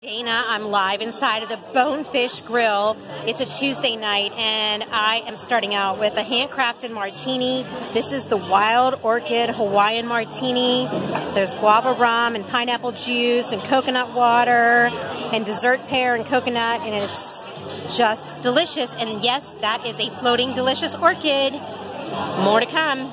Dana, I'm live inside of the Bonefish Grill. It's a Tuesday night, and I am starting out with a handcrafted martini. This is the Wild Orchid Hawaiian Martini. There's guava rum and pineapple juice and coconut water and dessert pear and coconut, and it's just delicious. And yes, that is a floating delicious orchid. More to come.